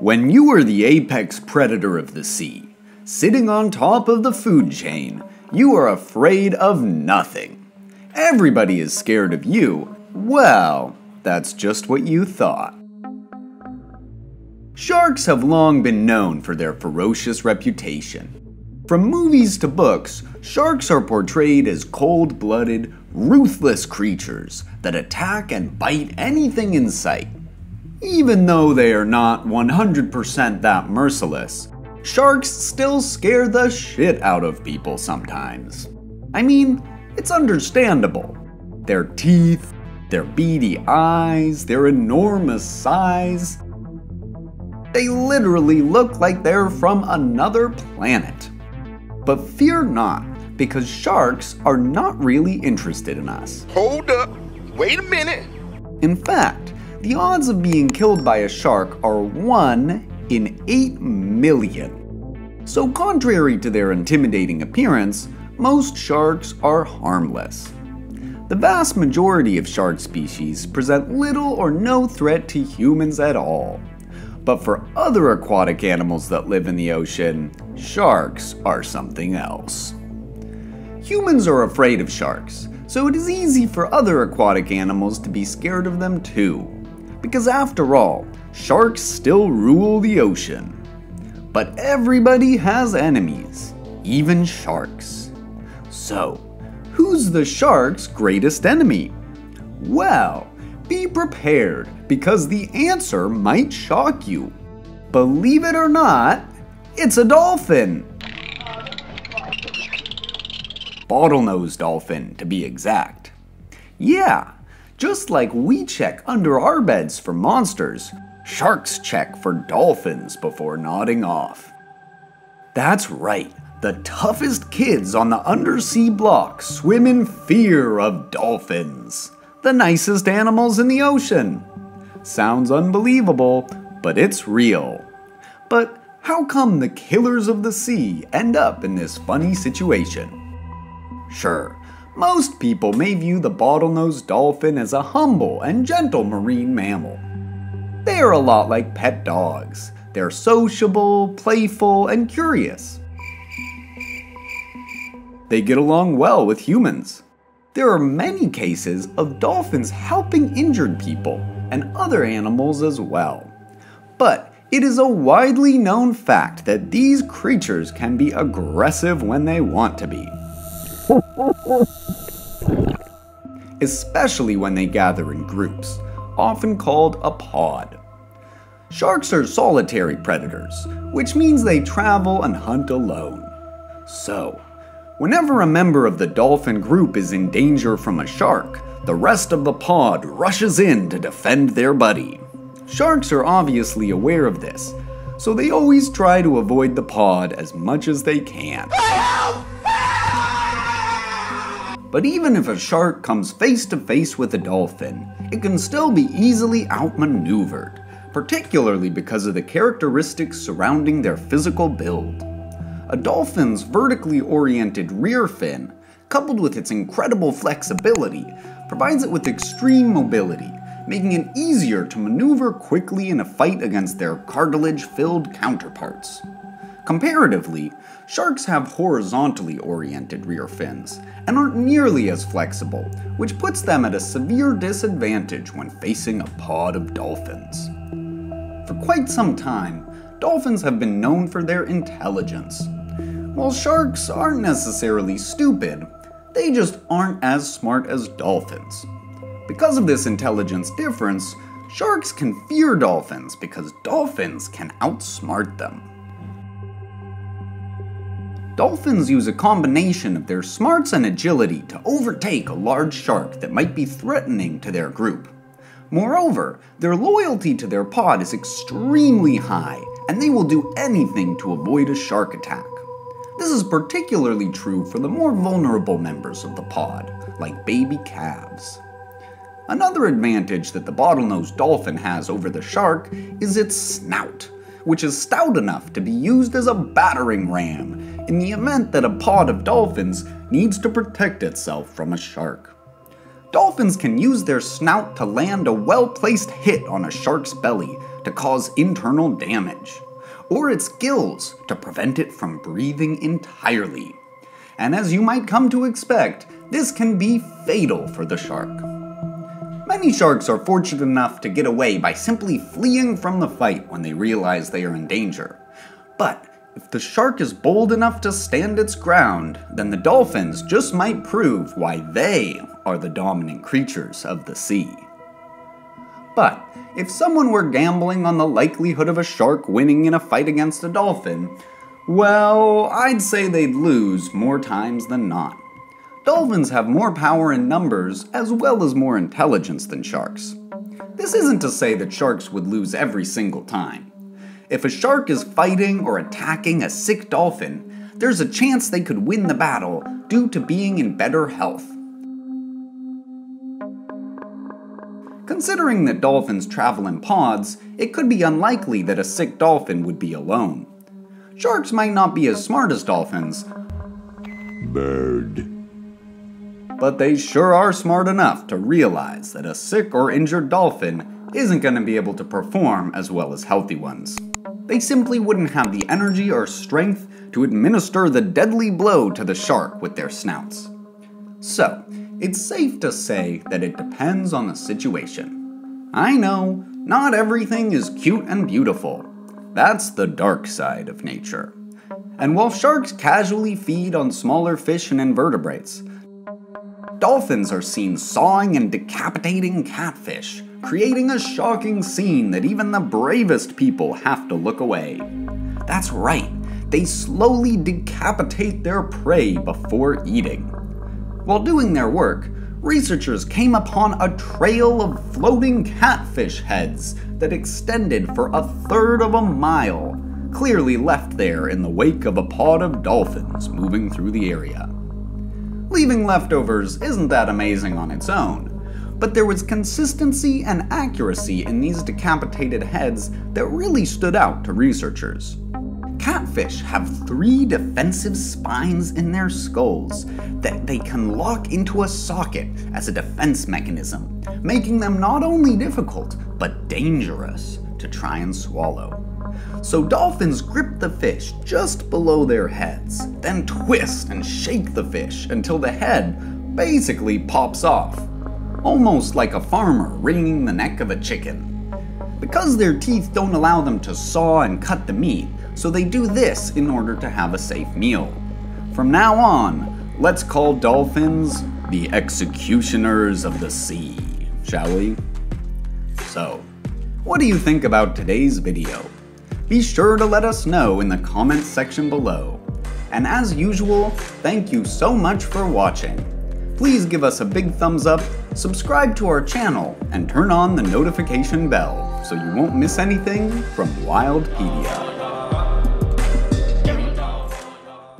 When you are the apex predator of the sea, sitting on top of the food chain, you are afraid of nothing. Everybody is scared of you. Well, that's just what you thought. Sharks have long been known for their ferocious reputation. From movies to books, sharks are portrayed as cold blooded, ruthless creatures that attack and bite anything in sight. Even though they are not 100% that merciless, sharks still scare the shit out of people sometimes. I mean, it's understandable. Their teeth, their beady eyes, their enormous size. They literally look like they're from another planet. But fear not, because sharks are not really interested in us. Hold up. Wait a minute. In fact, the odds of being killed by a shark are 1 in 8 million. So, contrary to their intimidating appearance, most sharks are harmless. The vast majority of shark species present little or no threat to humans at all. But for other aquatic animals that live in the ocean, sharks are something else. Humans are afraid of sharks, so it is easy for other aquatic animals to be scared of them too. Because after all, sharks still rule the ocean. But everybody has enemies, even sharks. So, who's the shark's greatest enemy? Well, be prepared because the answer might shock you. Believe it or not, it's a dolphin. Bottlenose dolphin, to be exact. Yeah, just like we check under our beds for monsters, sharks check for dolphins before nodding off. That's right, the toughest kids on the undersea block swim in fear of dolphins, the nicest animals in the ocean. Sounds unbelievable, but it's real. But how come the killers of the sea end up in this funny situation? Sure, most people may view the bottlenose dolphin as a humble and gentle marine mammal. They are a lot like pet dogs. They're sociable, playful, and curious. They get along well with humans. There are many cases of dolphins helping injured people and other animals as well. But it is a widely known fact that these creatures can be aggressive when they want to be especially when they gather in groups, often called a pod. Sharks are solitary predators, which means they travel and hunt alone. So, whenever a member of the dolphin group is in danger from a shark, the rest of the pod rushes in to defend their buddy. Sharks are obviously aware of this, so they always try to avoid the pod as much as they can. But even if a shark comes face to face with a dolphin, it can still be easily outmaneuvered, particularly because of the characteristics surrounding their physical build. A dolphin's vertically oriented rear fin, coupled with its incredible flexibility, provides it with extreme mobility, making it easier to maneuver quickly in a fight against their cartilage filled counterparts. Comparatively, sharks have horizontally oriented rear fins and aren't nearly as flexible, which puts them at a severe disadvantage when facing a pod of dolphins. For quite some time, dolphins have been known for their intelligence. While sharks aren't necessarily stupid, they just aren't as smart as dolphins. Because of this intelligence difference, sharks can fear dolphins because dolphins can outsmart them. Dolphins use a combination of their smarts and agility to overtake a large shark that might be threatening to their group. Moreover, their loyalty to their pod is extremely high, and they will do anything to avoid a shark attack. This is particularly true for the more vulnerable members of the pod, like baby calves. Another advantage that the bottlenose dolphin has over the shark is its snout, which is stout enough to be used as a battering ram in the event that a pod of dolphins needs to protect itself from a shark. Dolphins can use their snout to land a well placed hit on a shark's belly to cause internal damage, or its gills to prevent it from breathing entirely. And as you might come to expect, this can be fatal for the shark. Many sharks are fortunate enough to get away by simply fleeing from the fight when they realize they are in danger. But if the shark is bold enough to stand its ground, then the dolphins just might prove why they are the dominant creatures of the sea. But if someone were gambling on the likelihood of a shark winning in a fight against a dolphin, well, I'd say they'd lose more times than not. Dolphins have more power in numbers as well as more intelligence than sharks. This isn't to say that sharks would lose every single time. If a shark is fighting or attacking a sick dolphin, there's a chance they could win the battle due to being in better health. Considering that dolphins travel in pods, it could be unlikely that a sick dolphin would be alone. Sharks might not be as smart as dolphins. Bird but they sure are smart enough to realize that a sick or injured dolphin isn't going to be able to perform as well as healthy ones. They simply wouldn't have the energy or strength to administer the deadly blow to the shark with their snouts. So, it's safe to say that it depends on the situation. I know, not everything is cute and beautiful. That's the dark side of nature. And while sharks casually feed on smaller fish and invertebrates, dolphins are seen sawing and decapitating catfish, creating a shocking scene that even the bravest people have to look away. That's right, they slowly decapitate their prey before eating. While doing their work, researchers came upon a trail of floating catfish heads that extended for a third of a mile, clearly left there in the wake of a pod of dolphins moving through the area. Leaving leftovers isn't that amazing on its own, but there was consistency and accuracy in these decapitated heads that really stood out to researchers. Catfish have three defensive spines in their skulls that they can lock into a socket as a defense mechanism, making them not only difficult, but dangerous to try and swallow. So dolphins grip the fish just below their heads, then twist and shake the fish until the head basically pops off, almost like a farmer wringing the neck of a chicken. Because their teeth don't allow them to saw and cut the meat, so they do this in order to have a safe meal. From now on, let's call dolphins the executioners of the sea, shall we? So, what do you think about today's video? Be sure to let us know in the comments section below. And as usual, thank you so much for watching. Please give us a big thumbs up, subscribe to our channel, and turn on the notification bell so you won't miss anything from Wildpedia.